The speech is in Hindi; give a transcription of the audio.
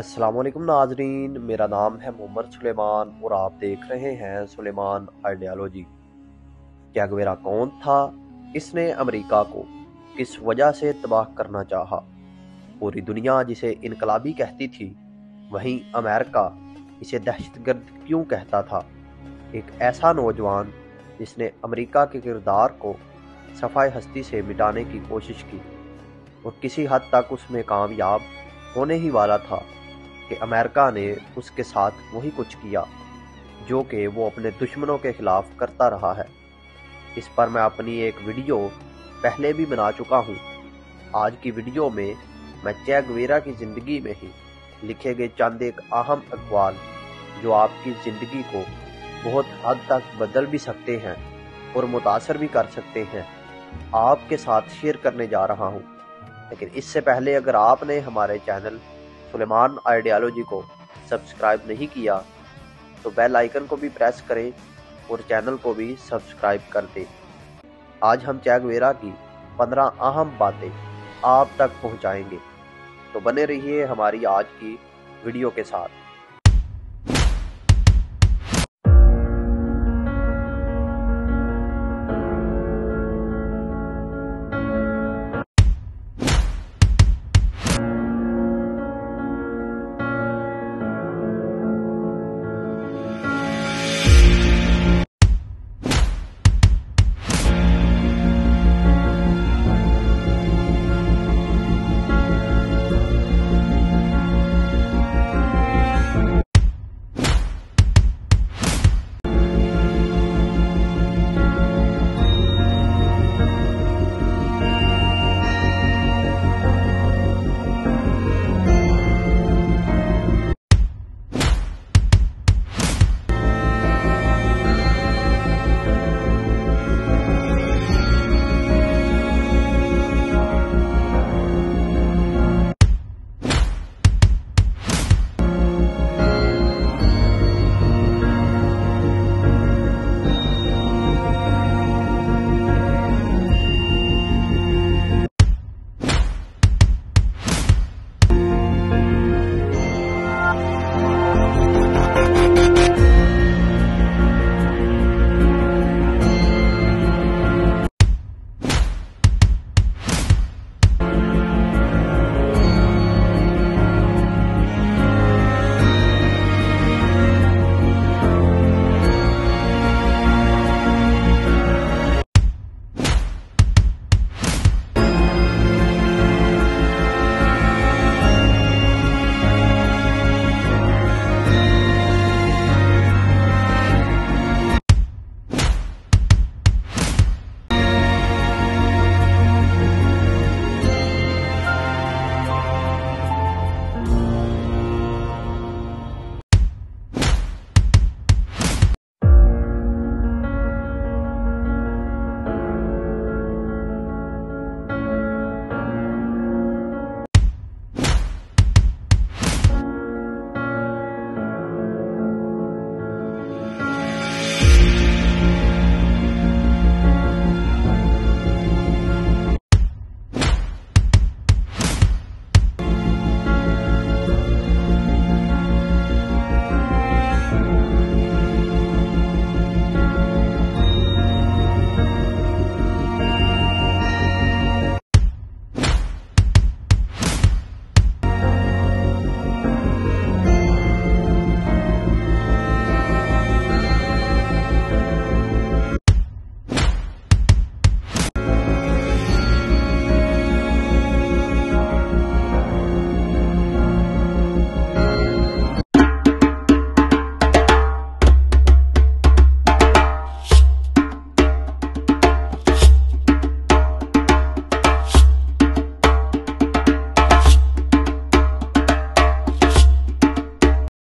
वालेकुम नाजरीन मेरा नाम है मोहम्मद सुलेमान और आप देख रहे हैं सुलेमान आइडियालॉजी कैगवेरा कौन था? इसने अमेरिका को किस वजह से तबाह करना चाहा? पूरी दुनिया जिसे इनकलाबी कहती थी, वहीं अमेरिका इसे दहशतगर्द क्यों कहता था? एक ऐसा नौजवान जिसने अमेरिका के किरदार को सफ़ाई हस्ती से मिटाने की कोशिश की, और किसी हद तक उसमें कामयाब होने ही वाला था। कि अमेरिका ने उसके साथ वही कुछ किया, जो कि वो अपने दुश्मनों के खिलाफ करता रहा है। इस पर मैं अपनी एक वीडियो पहले भी बना चुका हूँ। आज की वीडियो में मैं चैगवेरा की ज़िंदगी में ही लिखे गए चंद एक अहम अखबार, जो आपकी ज़िंदगी को बहुत हद तक बदल भी सकते हैं और मुतासर भी कर सकते हैं। आपके साथ शेयर करने जा रहा हूँ। लेकिन इससे पहले अगर आपने हमारे चैनल सुलेमान आइडियालॉजी को सब्सक्राइब नहीं किया तो बेल आइकन को भी प्रेस करें और चैनल को भी सब्सक्राइब कर दें। आज हम चैगवेरा की पंद्रह अहम बातें आप तक पहुंचाएँगे। तो बने रहिए हमारी आज की वीडियो के साथ।